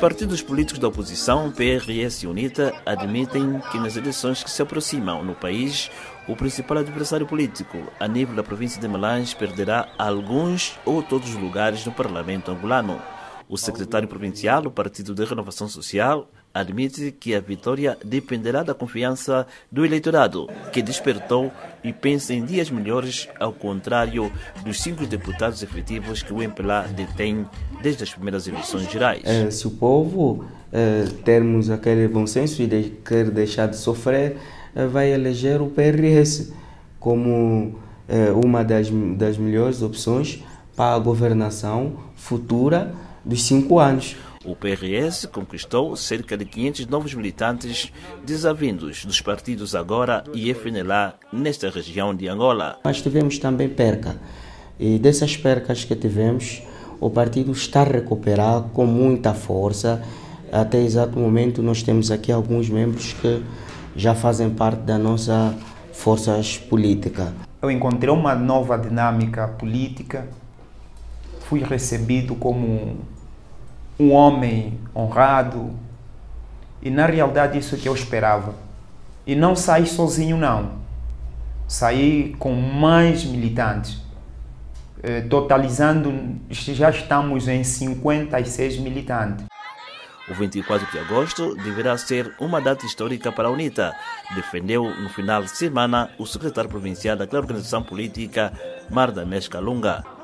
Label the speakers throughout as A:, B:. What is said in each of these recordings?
A: partidos políticos da oposição, PRS e UNITA, admitem que nas eleições que se aproximam no país, o principal adversário político, a nível da província de Melange, perderá alguns ou todos os lugares no parlamento angolano. O secretário provincial do Partido de Renovação Social admite que a vitória dependerá da confiança do eleitorado, que despertou e pensa em dias melhores, ao contrário dos cinco deputados efetivos que o MPLA detém desde as primeiras eleições gerais.
B: É, se o povo é, termos aquele bom senso e de, quer deixar de sofrer, é, vai eleger o PRS como é, uma das, das melhores opções para a governação futura dos cinco anos.
A: O PRS conquistou cerca de 500 novos militantes desavindos dos partidos Agora e FNLA nesta região de Angola.
B: Mas tivemos também perca. E dessas percas que tivemos, o partido está a recuperar com muita força. Até exato momento, nós temos aqui alguns membros que já fazem parte da nossa forças política.
C: Eu encontrei uma nova dinâmica política, fui recebido como um homem honrado. E na realidade isso é que eu esperava. E não saí sozinho não. Saí com mais militantes. Eh, totalizando, já estamos em 56 militantes.
A: O 24 de agosto deverá ser uma data histórica para a UNITA, defendeu no final de semana o secretário provincial daquela organização política, Mardanes Kalunga.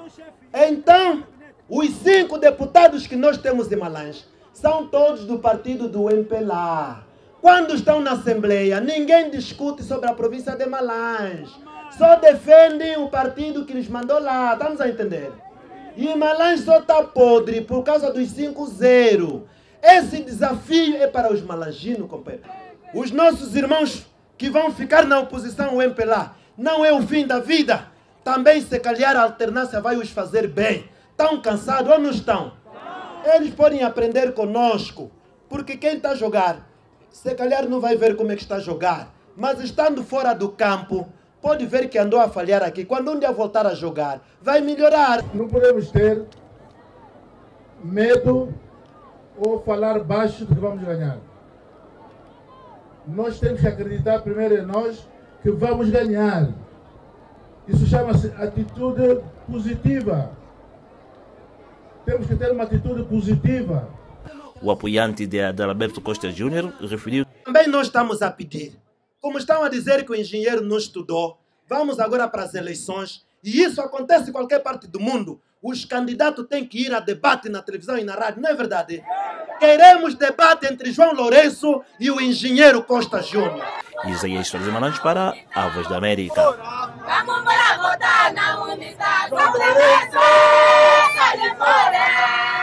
D: Então, os cinco deputados que nós temos em Malange são todos do partido do MPLA. Quando estão na Assembleia, ninguém discute sobre a província de Malange. Só defendem o partido que lhes mandou lá. Estamos a entender? E Malange só está podre por causa dos 5-0. Esse desafio é para os malanginos, companheiro. Os nossos irmãos que vão ficar na oposição ao MPLA. Não é o fim da vida. Também, se calhar, a alternância vai os fazer bem. Estão cansados ou não estão? Eles podem aprender conosco. Porque quem está a jogar, se calhar não vai ver como é que está a jogar. Mas estando fora do campo, pode ver que andou a falhar aqui. Quando um dia voltar a jogar, vai melhorar.
E: Não podemos ter medo ou falar baixo de que vamos ganhar. Nós temos que acreditar primeiro em nós que vamos ganhar. Isso chama-se atitude positiva. Temos que ter uma atitude positiva.
A: O apoiante de Adalberto Costa Júnior referiu.
D: Também nós estamos a pedir. Como estão a dizer que o engenheiro não estudou, vamos agora para as eleições. E isso acontece em qualquer parte do mundo. Os candidatos têm que ir a debate na televisão e na rádio, não é verdade? Queremos debate entre João Lourenço e o engenheiro Costa Júnior.
A: Isaías Souza Malange para a Voz da América comunidade, vamos levar